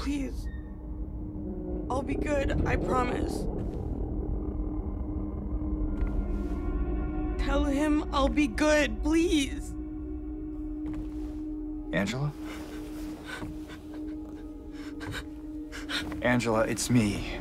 Please. I'll be good, I promise. Tell him I'll be good, please. Angela? Angela, it's me.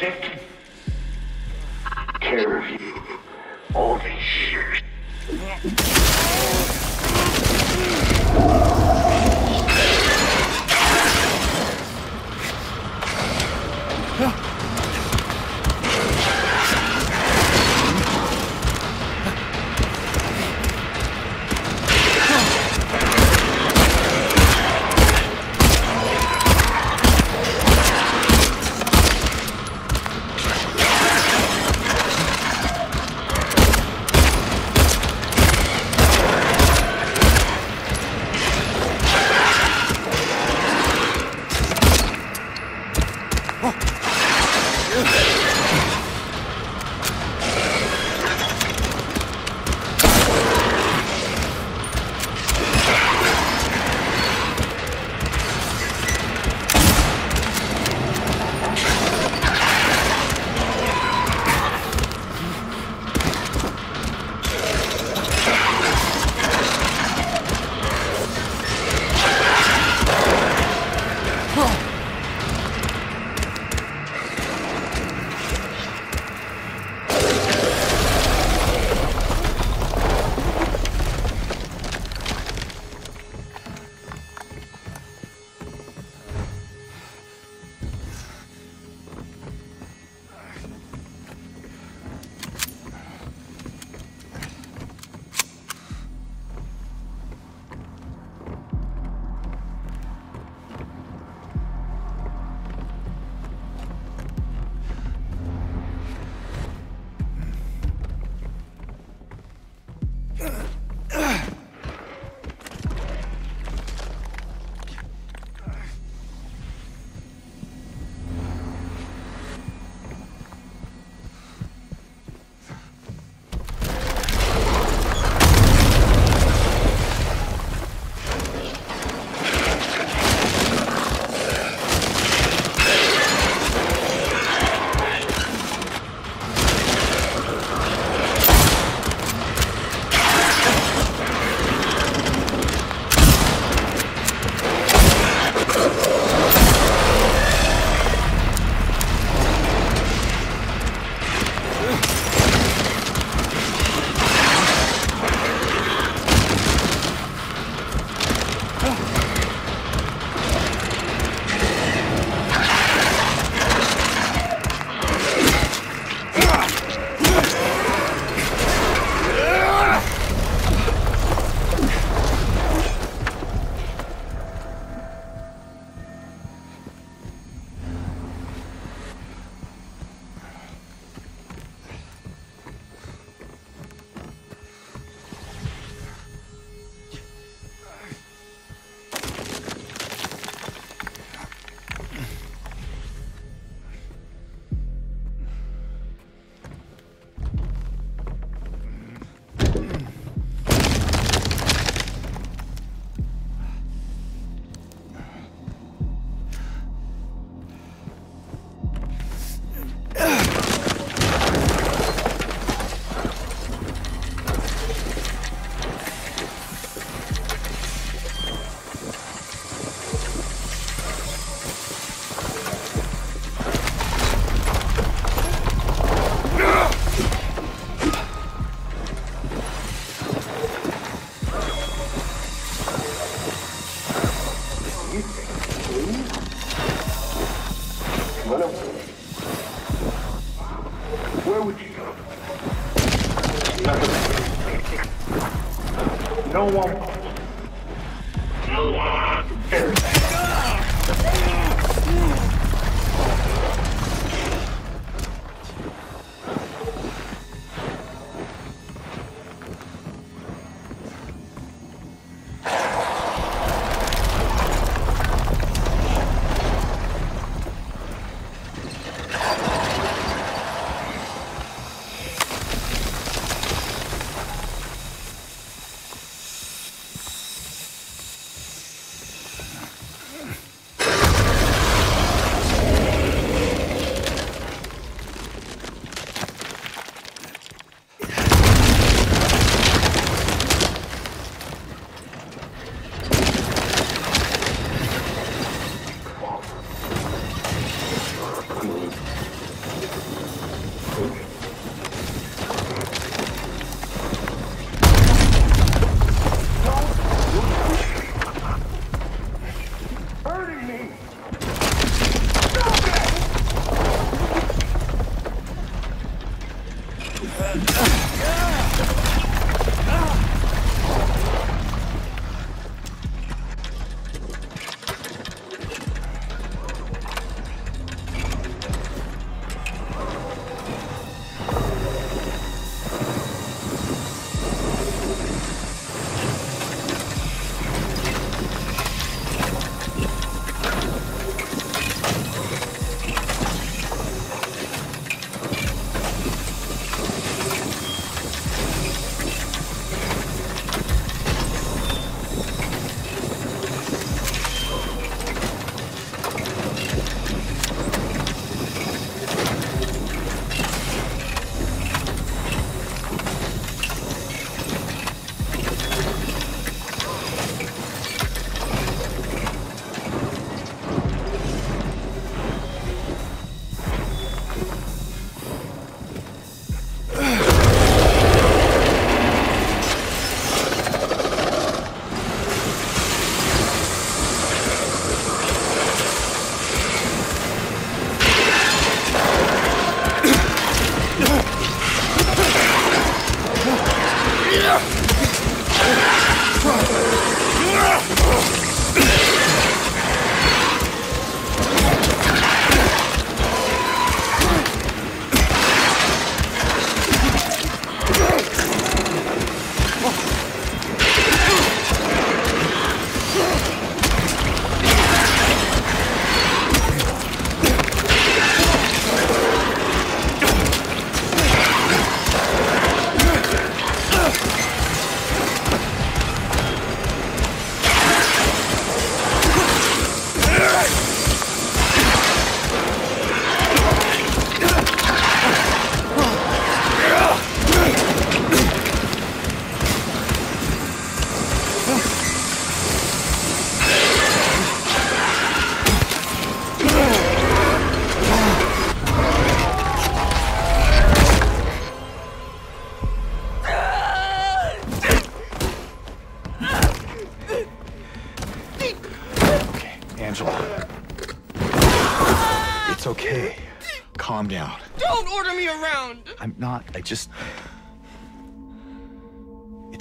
Sick?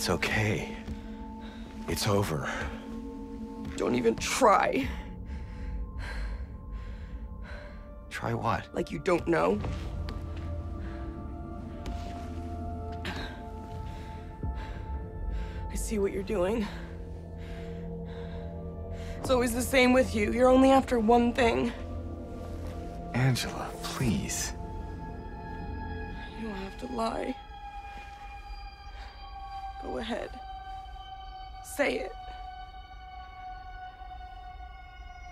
It's okay. It's over. Don't even try. Try what? Like you don't know. I see what you're doing. It's always the same with you. You're only after one thing. Angela, please. You don't have to lie. Ahead. Say it.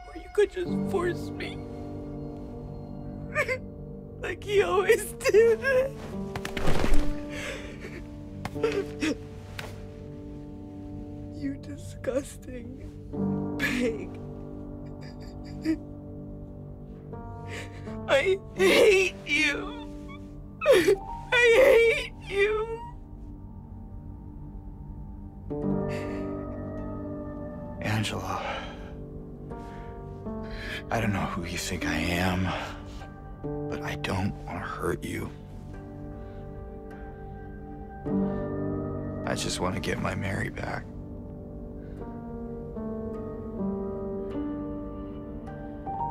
Or you could just force me. like he always did. you disgusting pig. I hate just want to get my Mary back.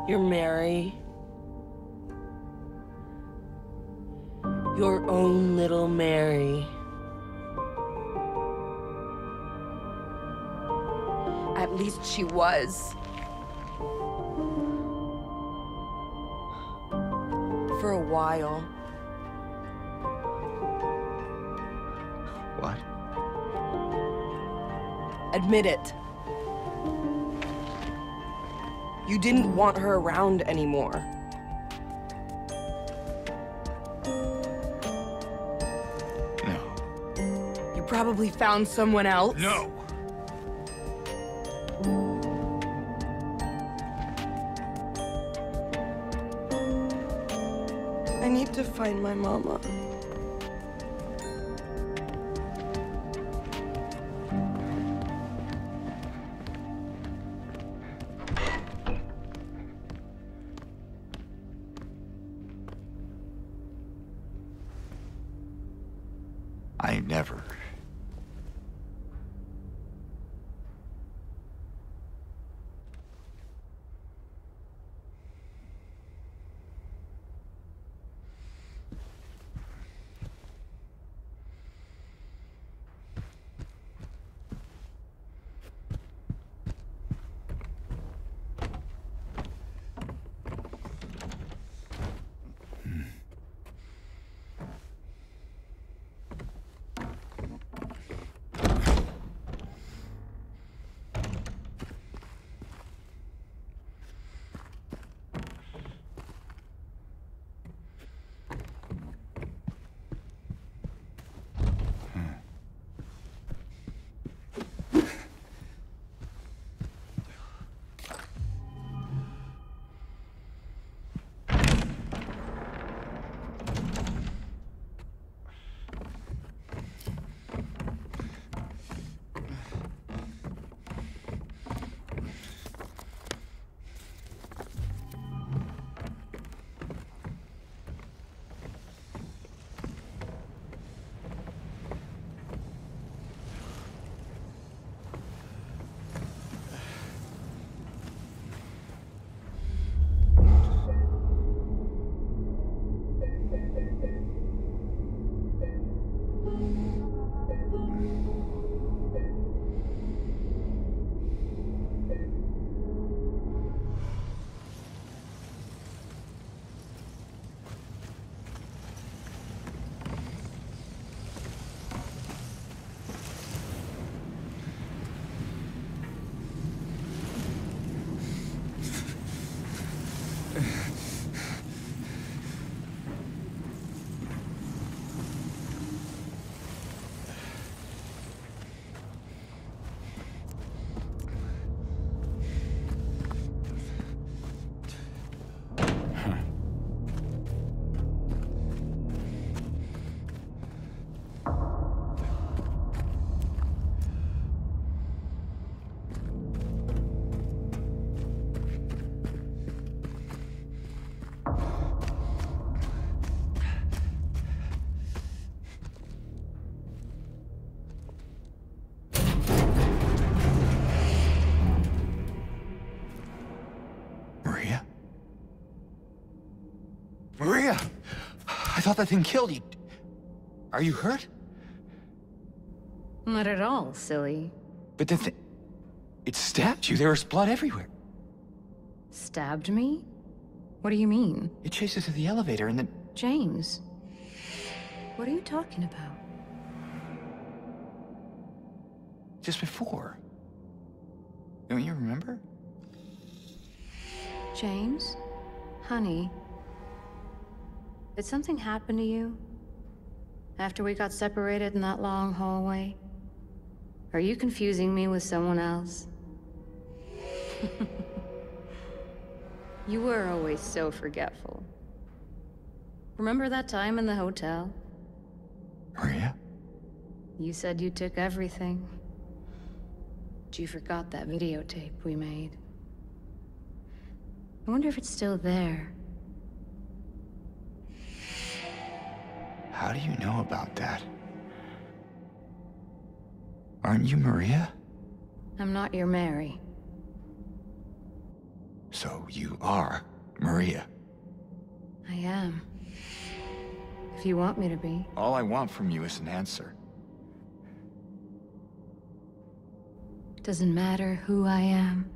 Your Mary. Your own little Mary. At least she was. For a while. Admit it. You didn't want her around anymore. No. You probably found someone else. No! I need to find my mama. Thought that thing killed you. Are you hurt? Not at all, silly. But the thing... It stabbed you. There was blood everywhere. Stabbed me? What do you mean? It chased us to the elevator and then... James. What are you talking about? Just before. Don't you remember? James? Honey? Did something happen to you? After we got separated in that long hallway? Are you confusing me with someone else? you were always so forgetful. Remember that time in the hotel? Oh, Maria? You said you took everything. But you forgot that videotape we made. I wonder if it's still there. How do you know about that? Aren't you Maria? I'm not your Mary. So you are Maria. I am. If you want me to be. All I want from you is an answer. Doesn't matter who I am.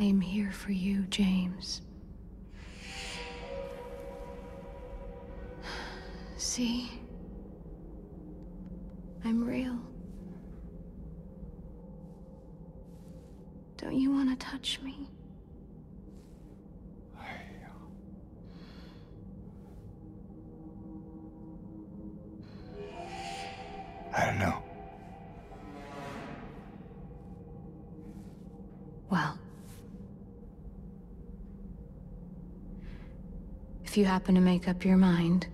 I am here for you, James. See? I'm real. Don't you want to touch me? I don't know. Well. If you happen to make up your mind.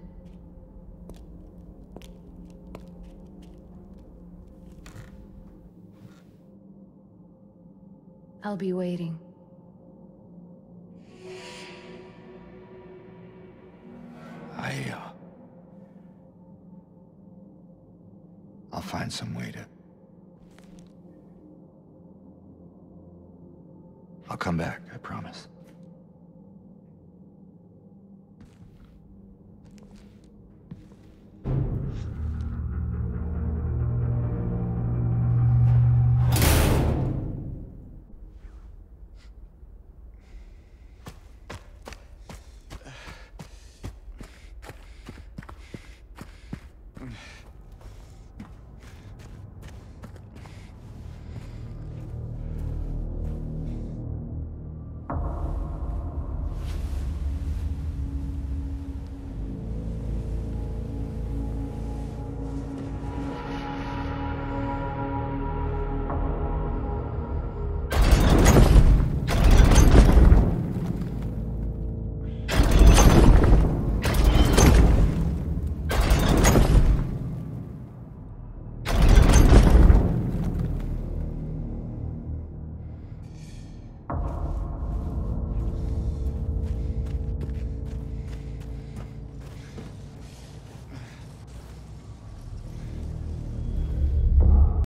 I'll be waiting. I, uh... I'll find some way to... I'll come back.